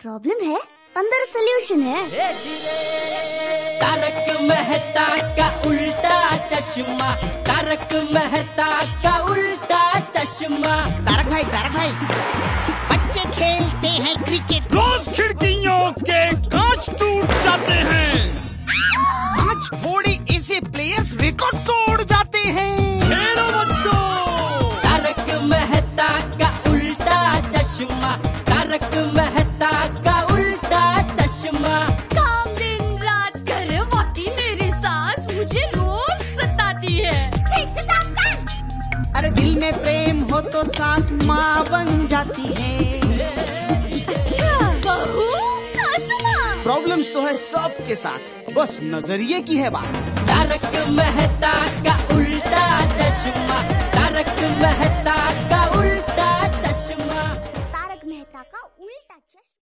Problem है अंदर solution है। तारक मेहता का उल्टा चश्मा तारक मेहता का उल्टा चश्मा। तारक भाई तारक भाई बच्चे खेलते हैं क्रिकेट। रोज खिड़कियों में प्रेम हो तो सास माँ बन जाती है। अच्छा प्रॉब्लम्स तो है सबके साथ बस नज़रिए की है बात। तारक मेहता का उल्टा चश्मा तारक मेहता का उल्टा चश्मा। तारक मेहता का उल्टा